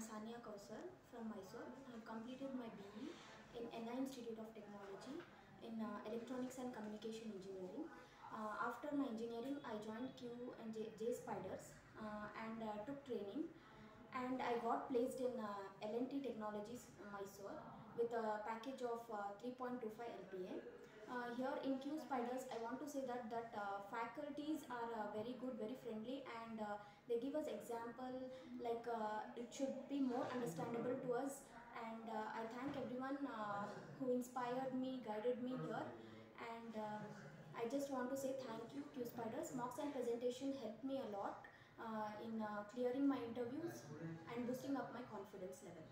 Sanya Kausar from Mysore. I have completed my BE in NIE Institute of Technology in uh, Electronics and Communication Engineering. Uh, after my engineering, I joined Q and J, JSpiders uh, and uh, took training. And I got placed in uh, L&T Technologies Mysore with a package of uh, 3.25 LPA. Uh, here in QSpiders, I want to say that that uh, faculties are uh, very good, very friendly, and uh, they give us example like uh, it should be more understandable to us. And uh, I thank everyone who inspired me, guided me here, and I just want to say thank you, QSpiders. Mocks and presentation helped me a lot in clearing my interviews and boosting up my confidence level.